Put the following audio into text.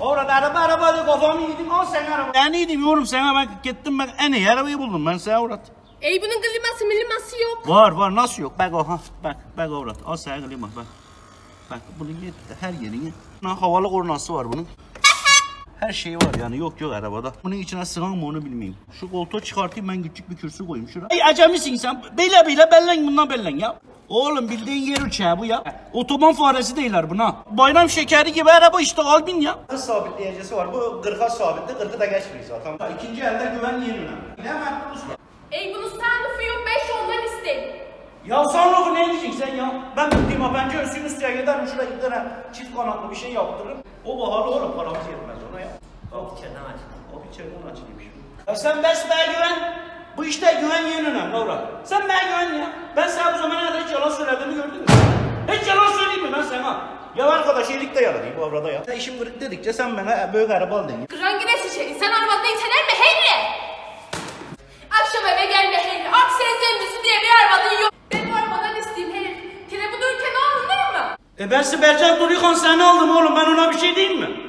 Orada araba araba diye kafamı yedim. Al sen araba. Ben iyiydim oğlum sana ben gittim ben en iyi arabayı buldum ben sana uğrat. Ey bunun kliması miliması yok. Var var nasıl yok? Bak o ha bak bak uğrat. Al sana klima bak. Bak bunun yetti her yerine. Ha, havalı kornası var bunun. Her şey var yani yok yok arabada. Bunun içine sığan mı onu bilmiyorum. Şu koltuğu çıkartayım ben küçük bir kürsü koyayım şuraya. Ay acemisin sen. Bile bile bellen bundan bellen ya. Oğlum bildiğin yer uçağı bu ya. Otoban faresi değiller buna. Bayram şekeri gibi araba işte al bin ya. Hız sabitleyicisi var. Bu 40'a sabitle 40'ı da geçmiyor zaten. İkinci elde güven yeri önemli. Hemen bulursun. Ey bunun sunroofu yok 5 ondan istedim. Ya sunroof'u ne diyeceksin sen ya? Ben bildiğim ha bence ölsün üstüne giderim şuraya giderim. Çift kanatlı bir şey yaptırırım. O bahalı olur paramız yetmez ona ya. O içeriden aç. O içeriden açılıymış. Ya sen besmeye güven. Ya arkadaş iyilik de yalan bu avrada ya. İşim kırık dedikçe sen bana büyük araba al dedin. Kıran güneş içeri. Sen arabada iteler mi Henry? Akşam eve gelme Henry. Aksiyel temizliği diye bir arabanın yok. Ben bu arabadan isteyeyim Henry. Telefonu dururken alınır mı? E ben Sibelcan Durukan seni aldım oğlum ben ona bir şey diyeyim mi?